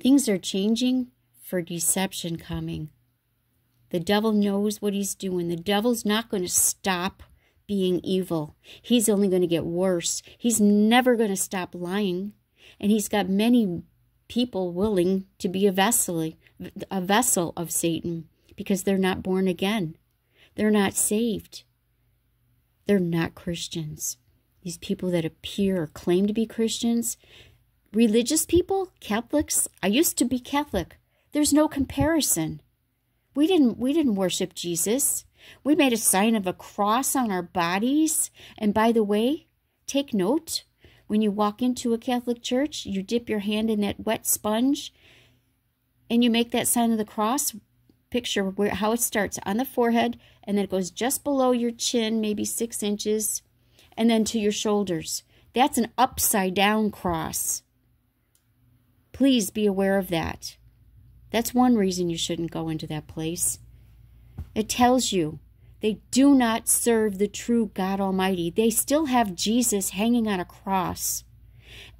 Things are changing for deception coming. The devil knows what he's doing. The devil's not going to stop being evil. He's only going to get worse. He's never going to stop lying. And he's got many people willing to be a vessel, a vessel of Satan because they're not born again. They're not saved. They're not Christians. These people that appear or claim to be Christians, religious people, Catholics, I used to be Catholic. There's no comparison. We didn't we didn't worship Jesus. We made a sign of a cross on our bodies. And by the way, take note when you walk into a Catholic church, you dip your hand in that wet sponge and you make that sign of the cross. Picture where, how it starts on the forehead and then it goes just below your chin, maybe six inches, and then to your shoulders. That's an upside down cross. Please be aware of that. That's one reason you shouldn't go into that place. It tells you they do not serve the true God Almighty. They still have Jesus hanging on a cross.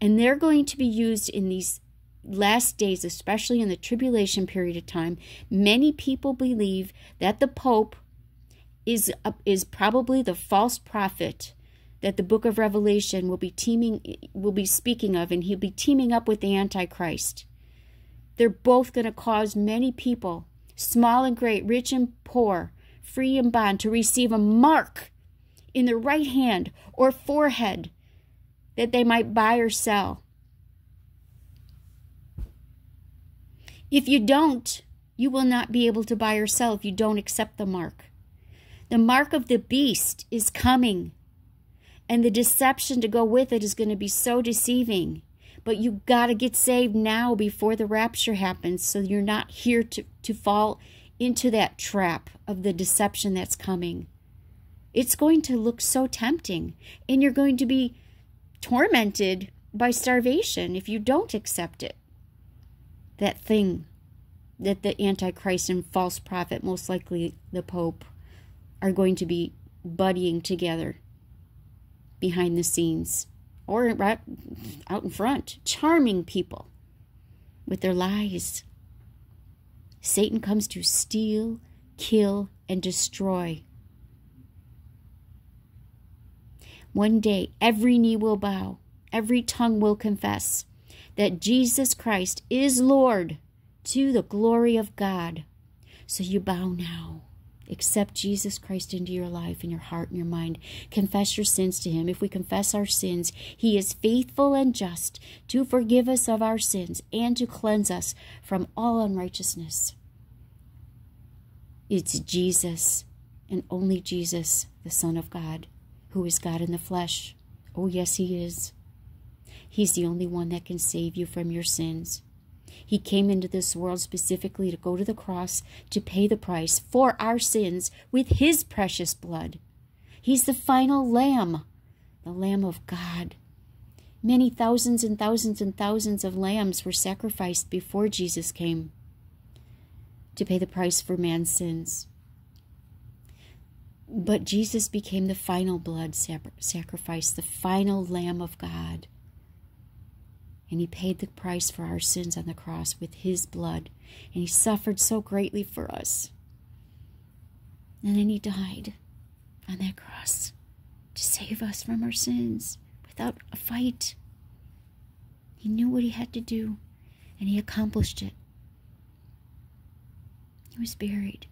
And they're going to be used in these last days, especially in the tribulation period of time. Many people believe that the Pope is, uh, is probably the false prophet that the book of Revelation will be teaming will be speaking of and he'll be teaming up with the antichrist. They're both going to cause many people, small and great, rich and poor, free and bond, to receive a mark in the right hand or forehead that they might buy or sell. If you don't, you will not be able to buy or sell if you don't accept the mark. The mark of the beast is coming, and the deception to go with it is going to be so deceiving. But you got to get saved now before the rapture happens so you're not here to, to fall into that trap of the deception that's coming. It's going to look so tempting, and you're going to be tormented by starvation if you don't accept it. That thing that the Antichrist and false prophet, most likely the Pope, are going to be buddying together behind the scenes or right out in front, charming people with their lies Satan comes to steal, kill, and destroy. One day, every knee will bow, every tongue will confess that Jesus Christ is Lord to the glory of God. So you bow now. Accept Jesus Christ into your life, in your heart, and your mind. Confess your sins to Him. If we confess our sins, He is faithful and just to forgive us of our sins and to cleanse us from all unrighteousness. It's Jesus and only Jesus, the Son of God, who is God in the flesh. Oh, yes, He is. He's the only one that can save you from your sins. He came into this world specifically to go to the cross to pay the price for our sins with his precious blood. He's the final lamb, the lamb of God. Many thousands and thousands and thousands of lambs were sacrificed before Jesus came to pay the price for man's sins. But Jesus became the final blood sacrifice, the final Lamb of God. And he paid the price for our sins on the cross with his blood. And he suffered so greatly for us. And then he died on that cross to save us from our sins without a fight. He knew what he had to do, and he accomplished it. He was buried.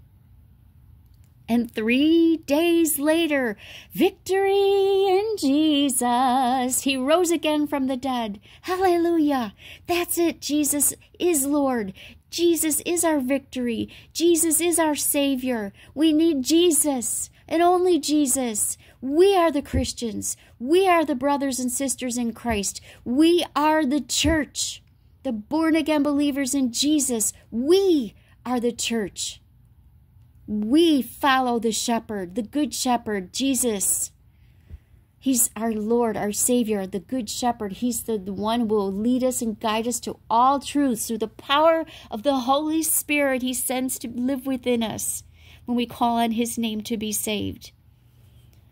And three days later, victory in Jesus. He rose again from the dead. Hallelujah. That's it. Jesus is Lord. Jesus is our victory. Jesus is our Savior. We need Jesus and only Jesus. We are the Christians. We are the brothers and sisters in Christ. We are the church, the born again believers in Jesus. We are the church. We follow the shepherd, the good shepherd, Jesus. He's our Lord, our Savior, the good shepherd. He's the, one who will lead us and guide us to all truth through the power of the Holy Spirit he sends to live within us when we call on his name to be saved.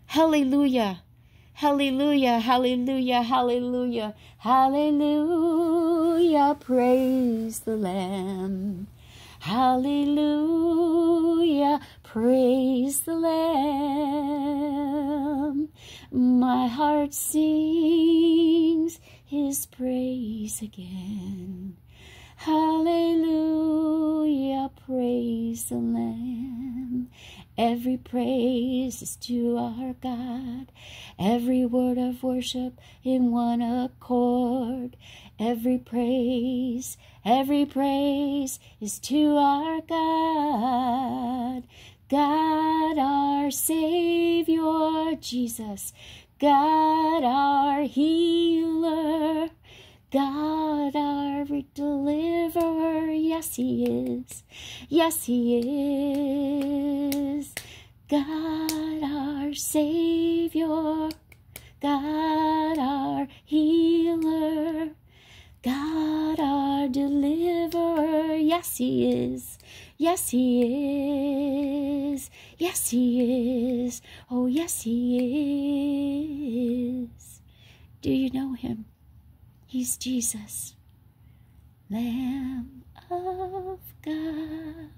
Hallelujah. Hallelujah, hallelujah, hallelujah, hallelujah. Praise the Lamb. Hallelujah, praise the Lamb. My heart sings his praise again. Hallelujah, praise the Lamb. Every praise is to our God, every word of worship in one accord. Every praise, every praise is to our God. God our Savior, Jesus, God our healer. God our deliverer, yes, He is. Yes, He is. God our Savior, God our healer, God our deliverer, yes, He is. Yes, He is. Yes, He is. Oh, yes, He is. Do you know Him? He's Jesus, Lamb of God.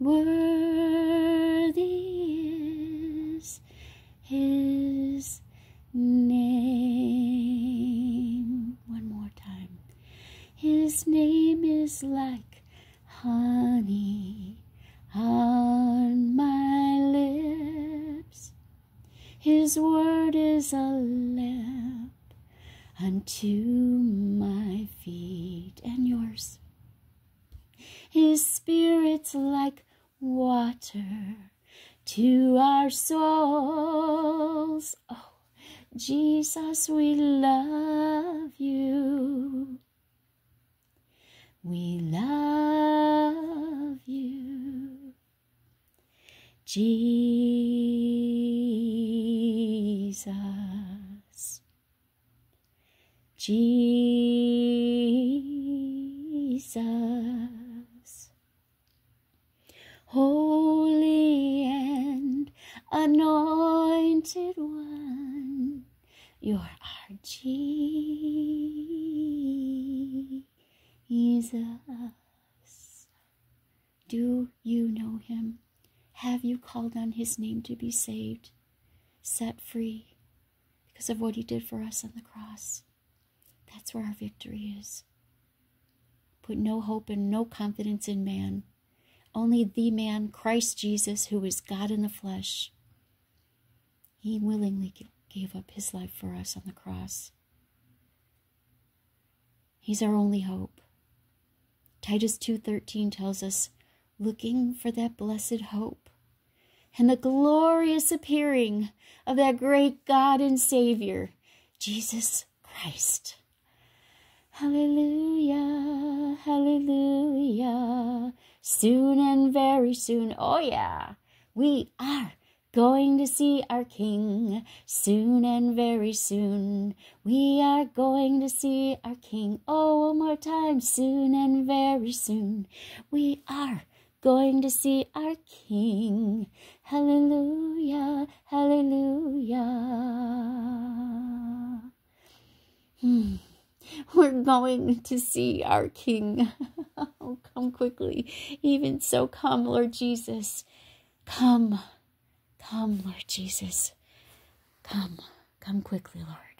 Worthy is his name. One more time. His name is like honey on my lips. His word is a lamp unto my feet and yours. His spirit's like water to our souls. Oh, Jesus, we love you. We love you. Jesus. Jesus, Holy and Anointed One, you're our Jesus. Do you know him? Have you called on his name to be saved, set free because of what he did for us on the cross? That's where our victory is. Put no hope and no confidence in man. Only the man, Christ Jesus, who is God in the flesh. He willingly gave up his life for us on the cross. He's our only hope. Titus 2:13 tells us, looking for that blessed hope and the glorious appearing of that great God and Savior, Jesus Christ. Hallelujah, hallelujah. Soon and very soon, oh yeah, we are going to see our King. Soon and very soon, we are going to see our King. Oh, one more time, soon and very soon, we are going to see our King. Hallelujah, hallelujah. Hmm. We're going to see our King. oh, come quickly. Even so, come, Lord Jesus. Come, come, Lord Jesus. Come, come quickly, Lord.